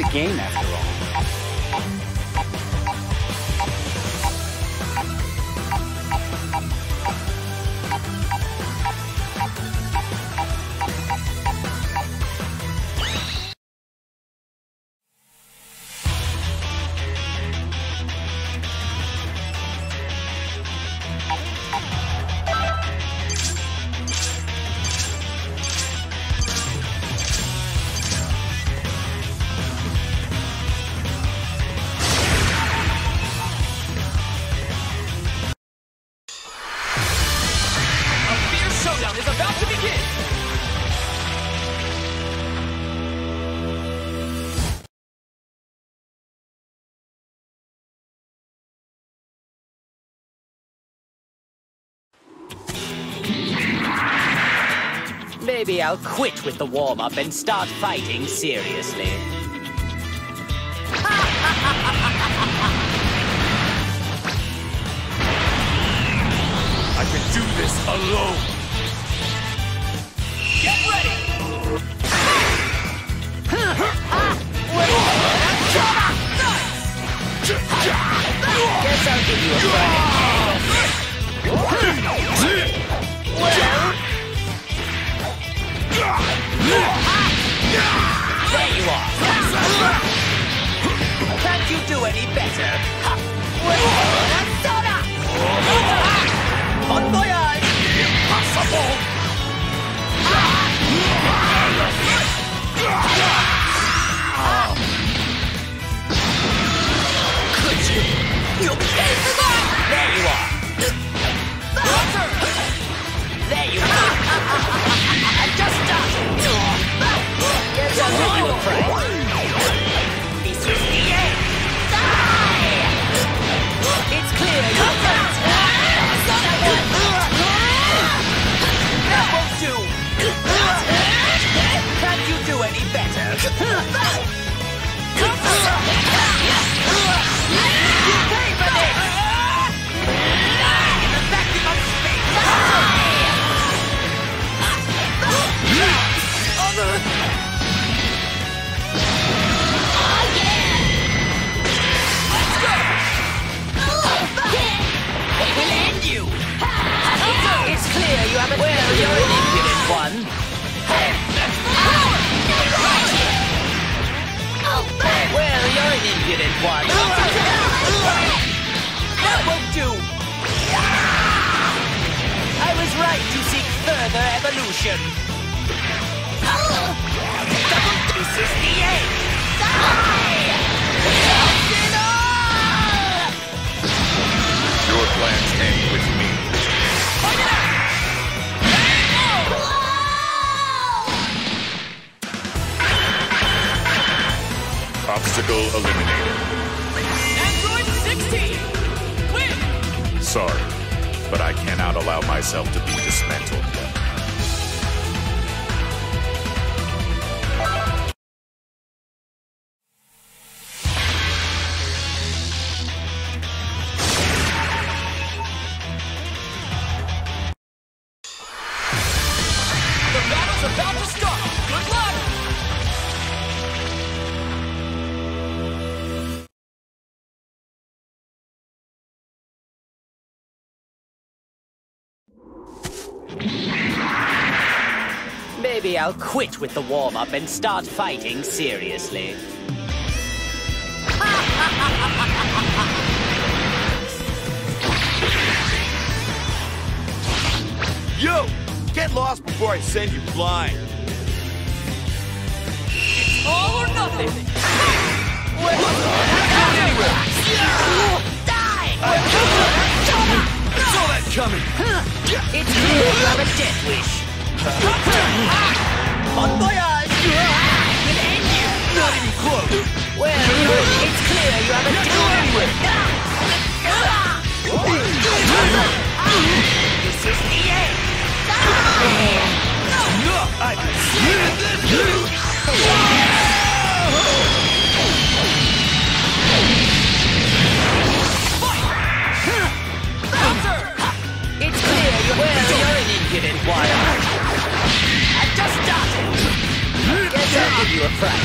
a game after all. Maybe I'll quit with the warm-up and start fighting seriously. I can do this alone. Get ready. Guess I'll give you a further evolution. This is the end! Your plans end with me. Obstacle eliminated. Android 16. Win. Sorry, but I cannot allow myself to be dismantled Maybe I'll quit with the warm-up and start fighting seriously. Yo! Get lost before I send you flying. All or nothing. Saw that coming. It's have a death wish. It's clear you have a deal anyway. This is the end. I Fight! It's clear you. I just started. Guess I'll give you a fright.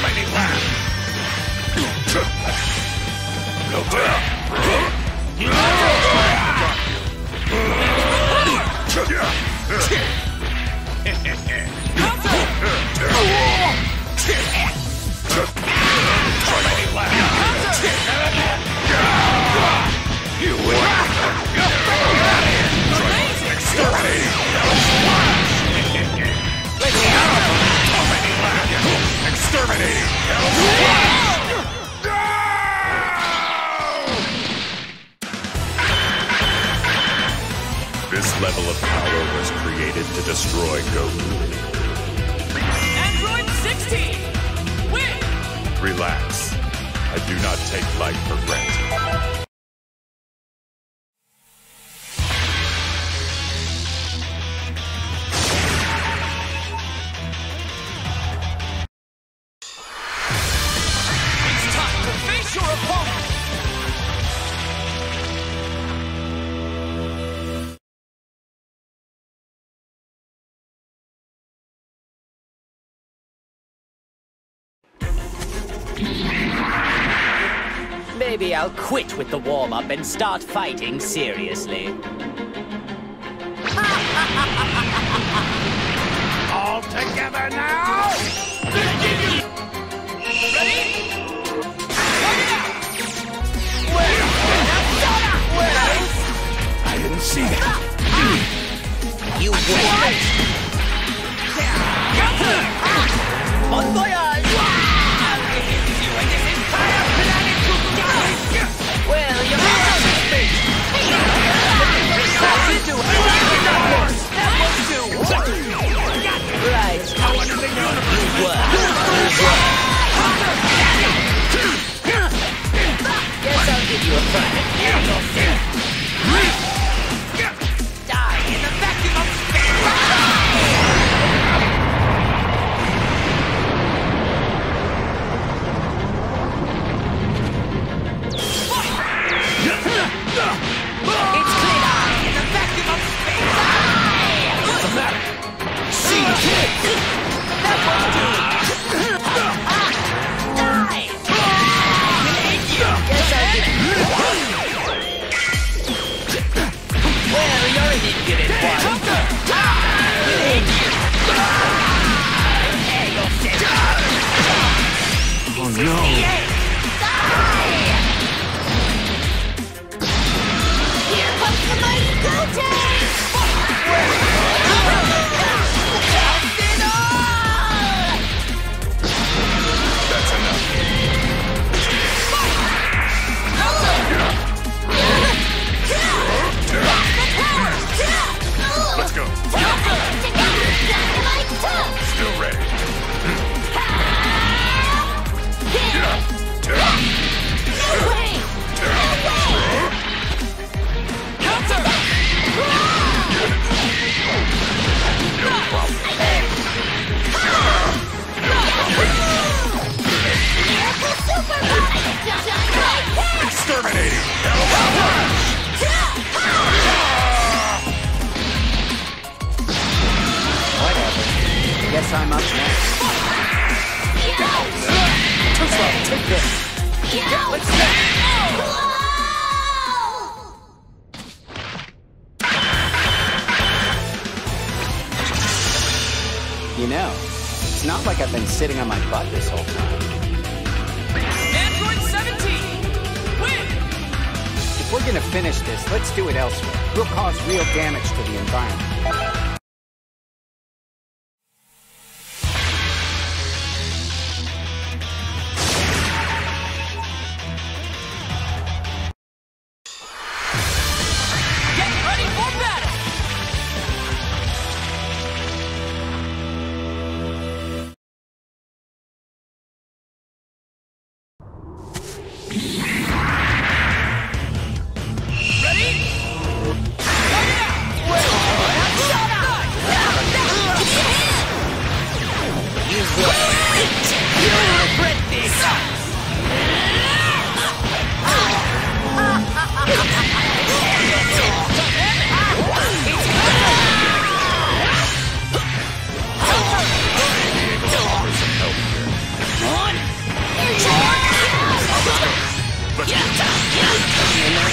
Let's go. Tormenting laugh. No You destroy Goku. Android 16! Win! Relax. I do not take life for Maybe I'll quit with the warm-up and start fighting seriously. All together now! I didn't see that. You wait! Bon voyage! Work. Like I've been sitting on my butt this whole time. Android 17! Win! If we're gonna finish this, let's do it elsewhere. We'll cause real damage to the environment.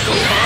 Exterminating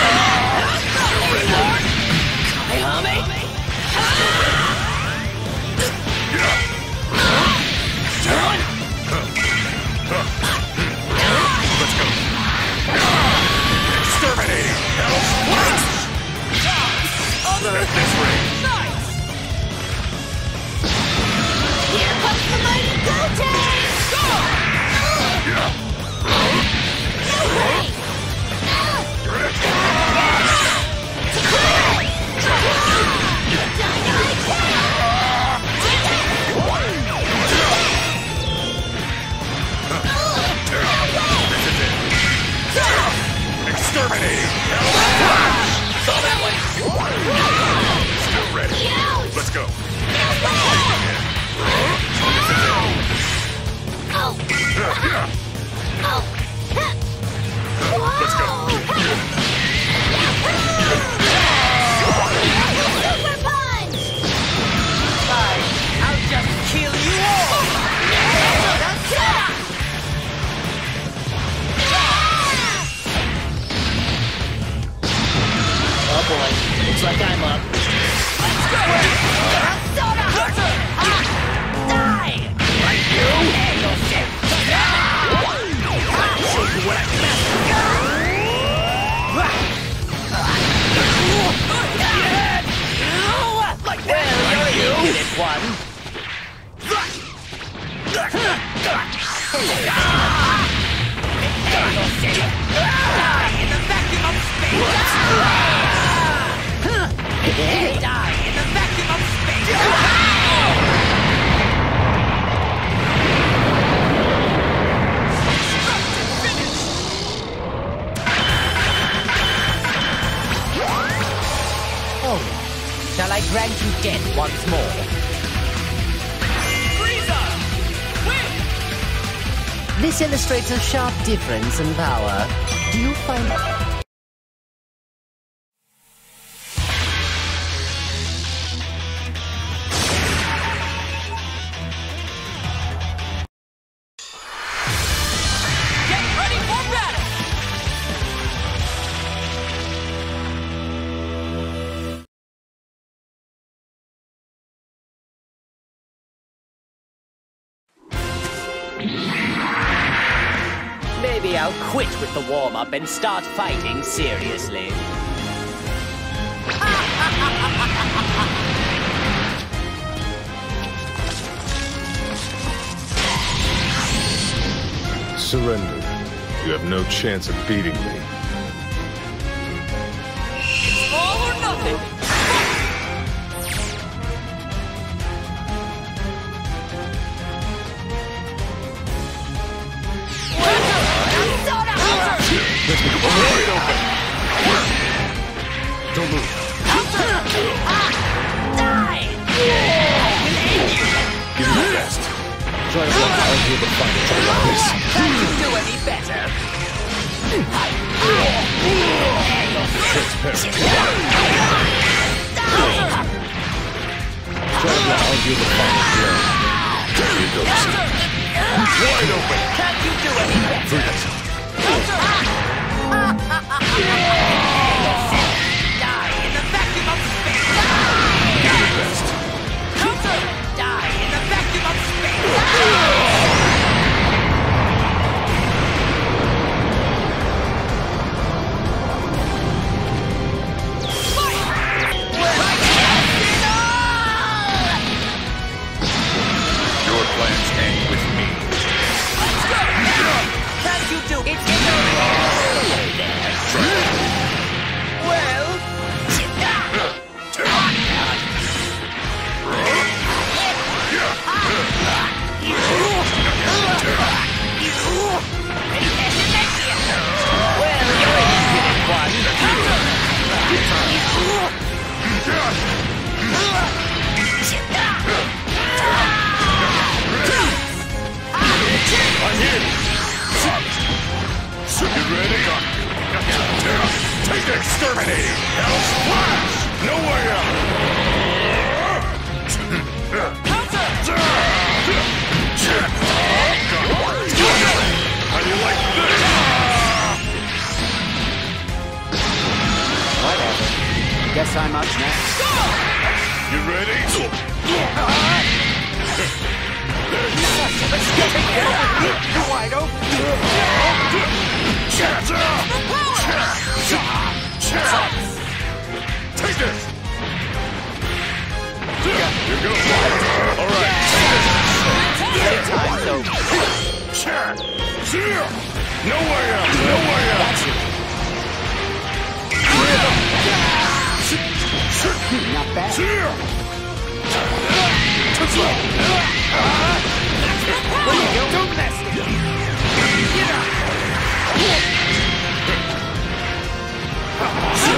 shall I grant you death once more? This illustrates a sharp difference in power. Do you find... with the warm-up and start fighting seriously. Surrender. You have no chance of beating me. Try to block out here the final try like this. Can you do any better? Try to block out here the final blow. There you go. Wide open. Can you do any better? Die in the vacuum of space! Give me your best. Counter! Die in the vacuum of space! Take this! Here goes All right, Time's over. No way out! No way out! Not bad. Don't mess with me. What